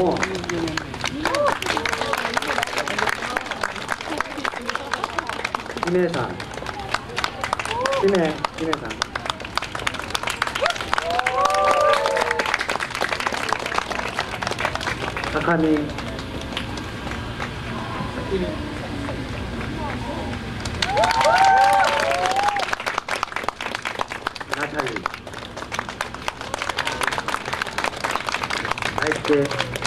も。姫さん。姫、姫さん。高見。ナタリー大